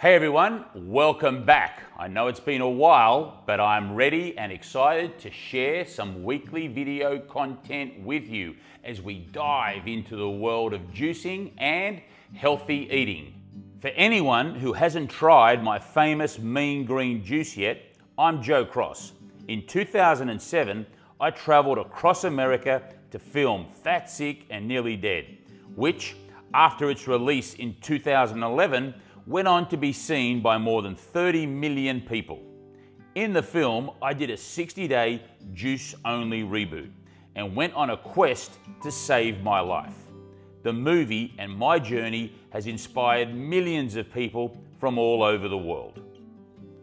Hey everyone, welcome back. I know it's been a while, but I'm ready and excited to share some weekly video content with you as we dive into the world of juicing and healthy eating. For anyone who hasn't tried my famous Mean Green juice yet, I'm Joe Cross. In 2007, I traveled across America to film Fat, Sick and Nearly Dead, which, after its release in 2011, went on to be seen by more than 30 million people. In the film, I did a 60 day juice only reboot and went on a quest to save my life. The movie and my journey has inspired millions of people from all over the world.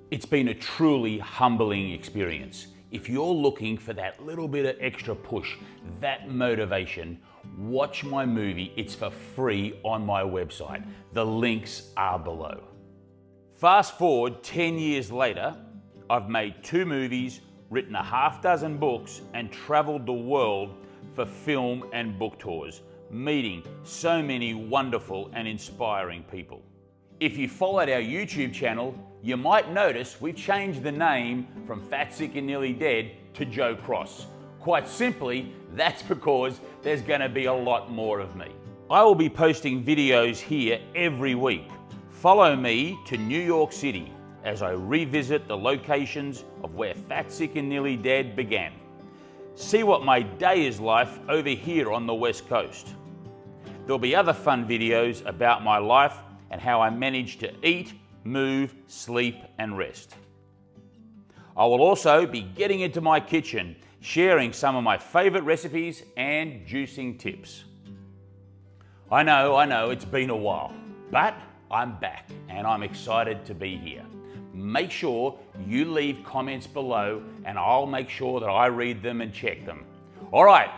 It's been a truly humbling experience. If you're looking for that little bit of extra push, that motivation, watch my movie. It's for free on my website. The links are below. Fast forward 10 years later, I've made two movies, written a half dozen books, and traveled the world for film and book tours, meeting so many wonderful and inspiring people. If you followed our YouTube channel, you might notice we've changed the name from Fat, Sick and Nearly Dead to Joe Cross. Quite simply, that's because there's going to be a lot more of me. I will be posting videos here every week. Follow me to New York City as I revisit the locations of where Fat, Sick and Nearly Dead began. See what my day is like over here on the West Coast. There'll be other fun videos about my life and how I manage to eat, move, sleep, and rest. I will also be getting into my kitchen, sharing some of my favorite recipes and juicing tips. I know, I know, it's been a while, but I'm back and I'm excited to be here. Make sure you leave comments below and I'll make sure that I read them and check them. All right,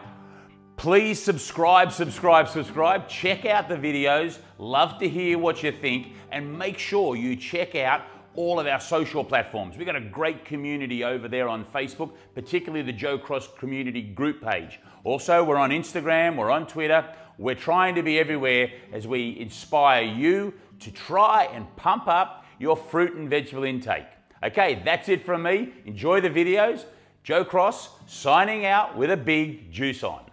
Please subscribe, subscribe, subscribe. Check out the videos. Love to hear what you think. And make sure you check out all of our social platforms. We've got a great community over there on Facebook, particularly the Joe Cross Community Group page. Also, we're on Instagram, we're on Twitter. We're trying to be everywhere as we inspire you to try and pump up your fruit and vegetable intake. Okay, that's it from me. Enjoy the videos. Joe Cross signing out with a big juice on.